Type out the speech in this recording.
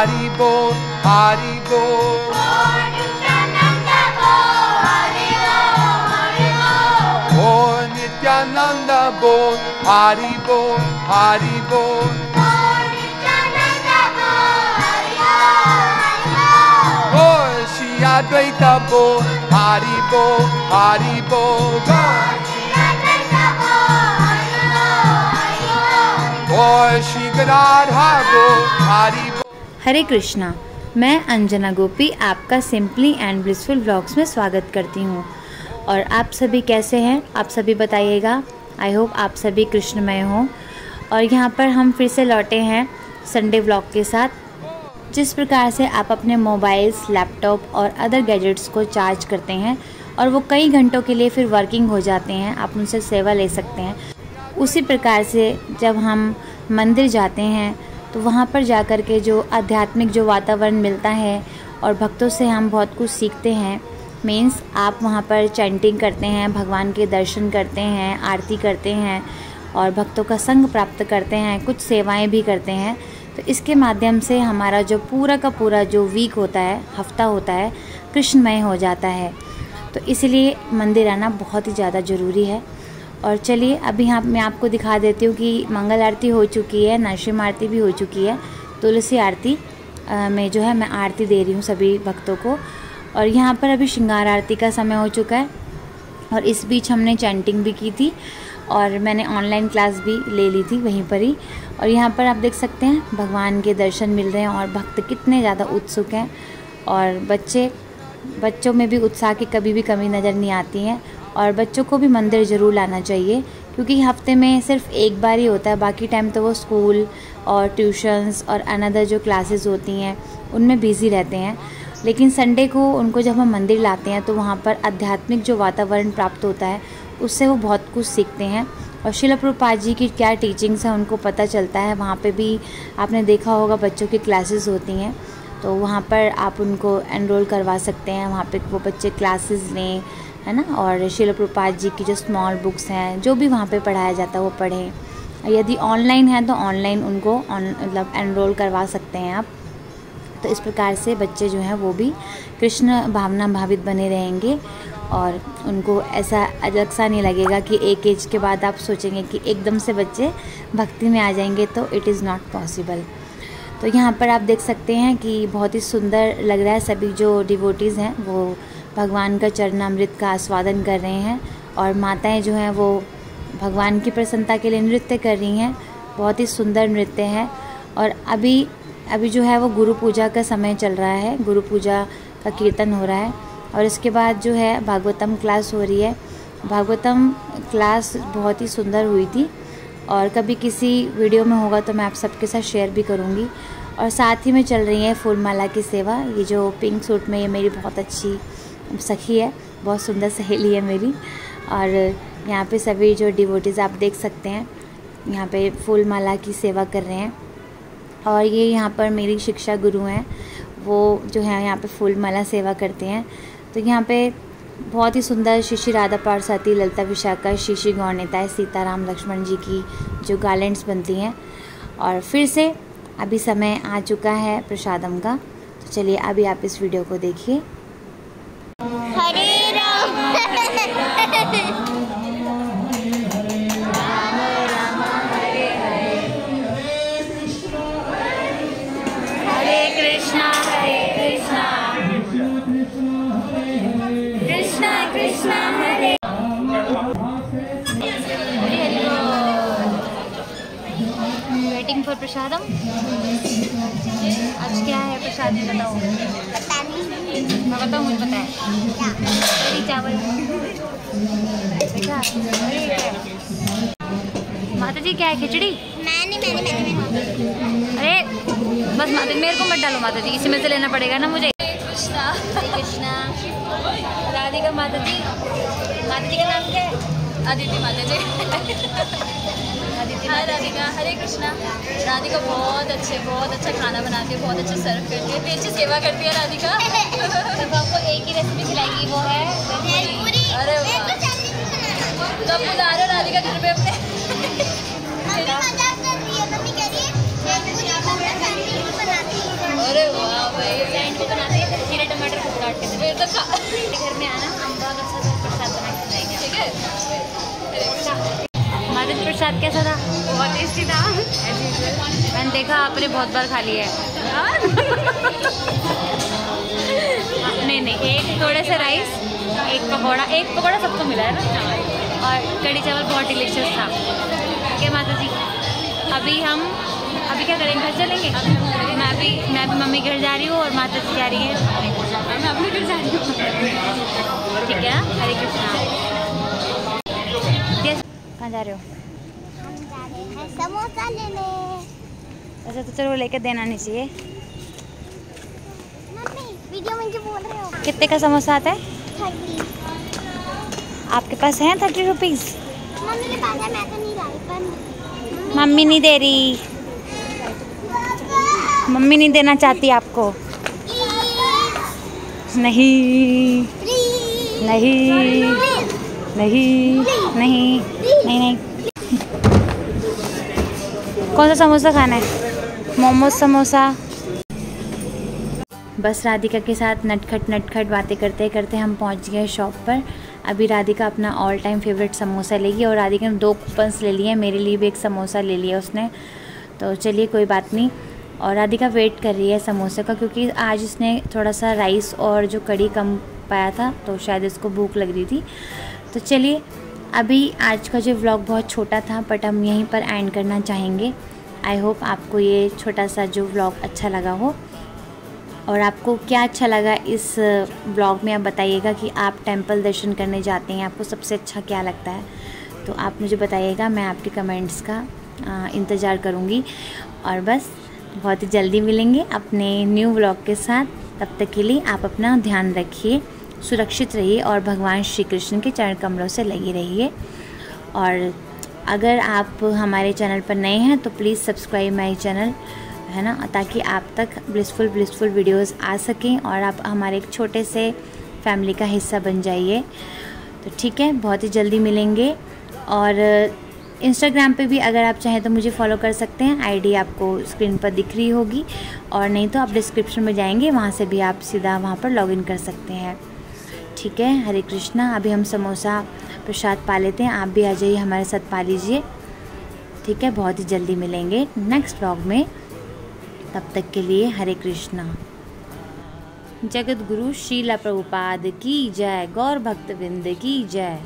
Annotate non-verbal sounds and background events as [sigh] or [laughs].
Hari Bol, Hari Bol. Nityananda Bol, Hari Bol, Hari Bol. Oh, Nityananda Bol, Hari Bol, Hari Bol. Advaita Bol, Hari Bol, Hari Bol, God. Boy, she could not have Hari हरे कृष्णा, मैं अंजना गोपी आपका simply and blissful vlogs में स्वागत करती हूँ। और आप सभी कैसे हैं? आप सभी बताइएगा। आई होप आप सभी कृष्णमय हों। और यहाँ पर हम फिर से लौटे हैं संडे व्लॉग के साथ। जिस प्रकार से आप अपने मोबाइल्स लैपटॉप और अदर गैजेट्स को चार्ज करते हैं और वो कई घंटों के लिए फिर वर्किंग हो जाते हैं, आप उनसे सेवा ले सकते हैं। उसी प्रकार से जब हम मंदिर जाते हैं तो वहाँ पर जा कर के जो आध्यात्मिक जो वातावरण मिलता है और भक्तों से हम बहुत कुछ सीखते हैं। मीन्स आप वहाँ पर चैंटिंग करते हैं, भगवान के दर्शन करते हैं, आरती करते हैं और भक्तों का संग प्राप्त करते हैं, कुछ सेवाएँ भी करते हैं। तो इसके माध्यम से हमारा जो पूरा का पूरा जो वीक होता है, हफ़्ता होता है, कृष्णमय हो जाता है। तो इसलिए मंदिर आना बहुत ही ज़्यादा ज़रूरी है। और चलिए, अभी यहाँ मैं आपको दिखा देती हूँ कि मंगल आरती हो चुकी है नरसिम आरती भी हो चुकी है, तुलसी आरती में जो है मैं आरती दे रही हूँ सभी भक्तों को। और यहाँ पर अभी श्रृंगार आरती का समय हो चुका है और इस बीच हमने चैंटिंग भी की थी और मैंने ऑनलाइन क्लास भी ले ली थी वहीं पर ही। और यहाँ पर आप देख सकते हैं, भगवान के दर्शन मिल रहे हैं और भक्त कितने ज़्यादा उत्सुक हैं और बच्चे, बच्चों में भी उत्साह की कभी भी कमी नज़र नहीं आती है। और बच्चों को भी मंदिर ज़रूर लाना चाहिए, क्योंकि हफ़्ते में सिर्फ़ एक बार ही होता है। बाकी टाइम तो वो स्कूल और ट्यूशन्स और अनदर जो क्लासेस होती हैं, उनमें बिज़ी रहते हैं। लेकिन संडे को उनको जब हम मंदिर लाते हैं तो वहाँ पर आध्यात्मिक जो वातावरण प्राप्त होता है, उससे वो बहुत कुछ सीखते हैं। और शिला जी की क्या टीचिंग्स हैं, उनको पता चलता है। वहाँ पे भी आपने देखा होगा, बच्चों की क्लासेस होती हैं। तो वहाँ पर आप उनको एनरोल करवा सकते हैं। वहाँ पे वो बच्चे क्लासेस लें है ना? और शिल प्रपात जी की जो स्मॉल बुक्स हैं, जो भी वहाँ पे पढ़ाया जाता है, वो पढ़ें। यदि ऑनलाइन है तो ऑनलाइन उनको मतलब एनरोल करवा सकते हैं आप। तो इस प्रकार से बच्चे जो हैं, वो भी कृष्ण भावना भावित बने रहेंगे। और उनको ऐसा अलग सा नहीं लगेगा कि एक एज के बाद आप सोचेंगे कि एकदम से बच्चे भक्ति में आ जाएँगे तो इट इज़ नॉट पॉसिबल तो यहाँ पर आप देख सकते हैं कि बहुत ही सुंदर लग रहा है, सभी जो डिवोटीज़ हैं, वो भगवान का चरणामृत का आस्वादन कर रहे हैं और माताएँ जो हैं वो भगवान की प्रसन्नता के लिए नृत्य कर रही हैं। बहुत ही सुंदर नृत्य है और अभी अभी जो है वो गुरु पूजा का समय चल रहा है। गुरु पूजा का कीर्तन हो रहा है और इसके बाद जो है भागवतम क्लास हो रही है। भागवतम क्लास बहुत ही सुंदर हुई थी और कभी किसी वीडियो में होगा तो मैं आप सबके साथ शेयर भी करूँगी। और साथ ही में चल रही है फूलमाला की सेवा। ये जो पिंक सूट में ये मेरी बहुत अच्छी सखी है, बहुत सुंदर सहेली है मेरी। और यहाँ पे सभी जो डिवोटीज़ आप देख सकते हैं, यहाँ पे फूल माला की सेवा कर रहे हैं। और ये यहाँ पर मेरी शिक्षा गुरु हैं, वो जो है यहाँ पे फूल माला सेवा करते हैं। तो यहाँ पे बहुत ही सुंदर शिशि राधा पारसाती ललिता विशाखा शिशि गौरनेता सीताराम, लक्ष्मण जी की जो गार्लेंड्स बनती हैं। और फिर से अभी समय आ चुका है प्रसादम का। तो चलिए अभी आप इस वीडियो को देखिए। वेटिंग फॉर प्रसादम आज क्या है प्रसाद बताओ। पता नहीं। मैं बताऊँ मुझे पता है। चावल। माता जी क्या है खिचड़ी? मैंने मैंने मैंने मैंने। अरे बस माता मेरे को मत डालो माता जी इसी में से लेना पड़ेगा ना मुझे। कृष्णा राधिका माता जी माता जी का नाम क्या है? आदित्य माता जी आदित्य हाँ राधिका हरे कृष्णा। राधिका बहुत अच्छे बहुत अच्छा खाना बनाती है बहुत अच्छा सर्व करती है। इतनी अच्छी सेवा करती है राधिका। [laughs] आपको एक ही रेसिपी खिलाएगी वो है प्रसाद कैसा था? बहुत टेस्टी था। मैंने देखा आपने बहुत बार खा लिया है। नहीं नहीं एक थोड़े से राइस एक पकौड़ा एक पकौड़ा सबको मिला है ना? और कड़ी चावल बहुत डिलीशियस था। ठीक है माता जी अभी हम अभी क्या करेंगे? घर चलेंगे? मैं भी मैं भी मम्मी घर जा रही हूँ और माता जी जा रही है। मैं अपने घर जा रही हूँ। ठीक है हरे कृष्णा। कहाँ जा रहे हो? हैं समोसा लेने ऐसा तो चलो लेकर देना नहीं चाहिए। वीडियो में जो बोल रहे हो। कितने का समोसा आता है? आपके पास है थर्टी रुपीज़ मम्मी के पास है मैं तो नहीं लाई पर मम्मी नहीं दे रही। मम्मी नहीं देना चाहती आपको। नहीं। नहीं। नहीं। नहीं। नहीं नहीं। कौन सा समोसा खाना है? मोमोज समोसा। बस राधिका के साथ नटखट नटखट बातें करते करते हम पहुँच गए शॉप पर। अभी राधिका अपना ऑल टाइम फेवरेट समोसा लेगी और राधिका ने दो कूपन्स ले लिए मेरे लिए भी एक समोसा ले लिया उसने। तो चलिए कोई बात नहीं। और राधिका वेट कर रही है समोसे का क्योंकि आज इसने थोड़ा सा राइस और जो कड़ी कम पाया था तो शायद इसको भूख लग रही थी। तो चलिए अभी आज का जो व्लॉग बहुत छोटा था बट हम यहीं पर एंड करना चाहेंगे। आई होप आपको ये छोटा सा जो व्लॉग अच्छा लगा हो। और आपको क्या अच्छा लगा इस ब्लॉग में, आप बताइएगा कि आप टेंपल दर्शन करने जाते हैं, आपको सबसे अच्छा क्या लगता है? तो आप मुझे बताइएगा, मैं आपके कमेंट्स का इंतज़ार करूँगी। और बस, बहुत ही जल्दी मिलेंगे अपने न्यू ब्लॉग के साथ। तब तक के लिए आप अपना ध्यान रखिए। सुरक्षित रहिए और भगवान श्री कृष्ण के चरण कमलों से लगे रहिए। और अगर आप हमारे चैनल पर नए हैं तो प्लीज़ सब्सक्राइब माई चैनल, है ना? ताकि आप तक ब्लिसफुल ब्लिसफुल वीडियोस आ सकें और आप हमारे एक छोटे से फैमिली का हिस्सा बन जाइए। तो ठीक है, बहुत ही जल्दी मिलेंगे। और इंस्टाग्राम पे भी अगर आप चाहें तो मुझे फॉलो कर सकते हैं। आईडी आपको स्क्रीन पर दिख रही होगी। और नहीं तो आप डिस्क्रिप्शन में जाएँगे, वहाँ से भी आप सीधा वहाँ पर लॉगिन कर सकते हैं। ठीक है, हरे कृष्णा। अभी हम समोसा प्रसाद पा लेते हैं। आप भी आ जाइए, हमारे साथ पा लीजिए। ठीक है, बहुत ही जल्दी मिलेंगे नेक्स्ट ब्लॉग में। तब तक के लिए हरे कृष्णा। जगत गुरु शीला प्रभुपाद की जय, गौर भक्त बिंद की जय।